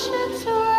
ocean so